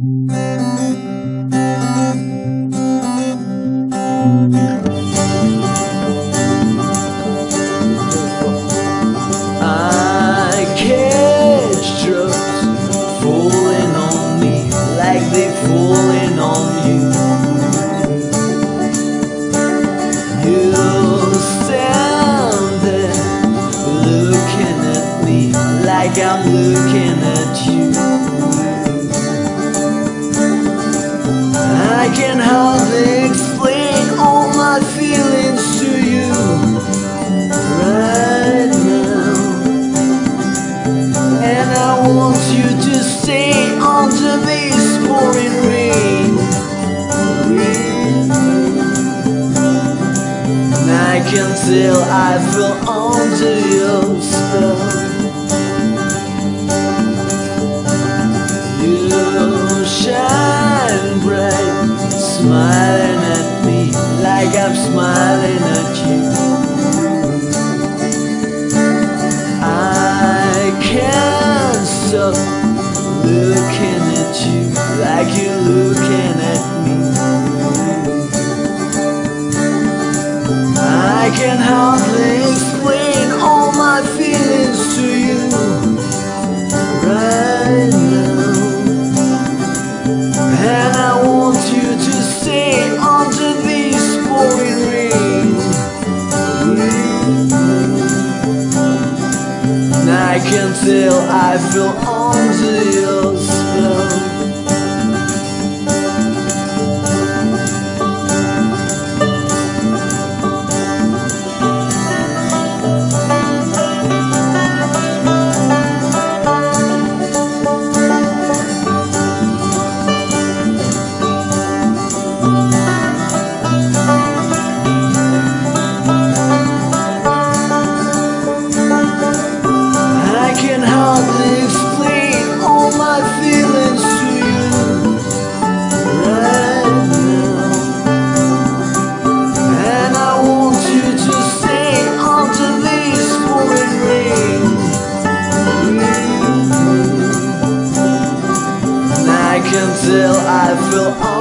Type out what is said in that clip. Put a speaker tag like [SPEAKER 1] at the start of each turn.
[SPEAKER 1] I catch drops falling on me like they falling on you. You stand there looking at me like I'm looking at you. Want you to stay under this pouring rain. And I can tell I fell under your spell. You shine bright, smiling at me like I'm smiling looking at you like you're looking at me. I can hardly explain all my feelings to you right now. And I want you to under pouring rain. I can tell I feel under your spell. until I feel